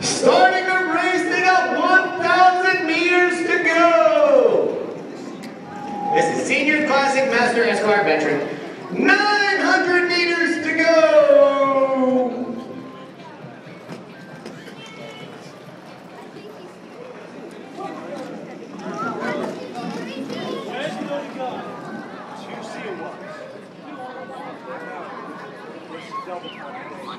Starting a race, they got 1,000 meters to go. This is Senior Classic Master Esquire veteran. 900 meters to go.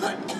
Come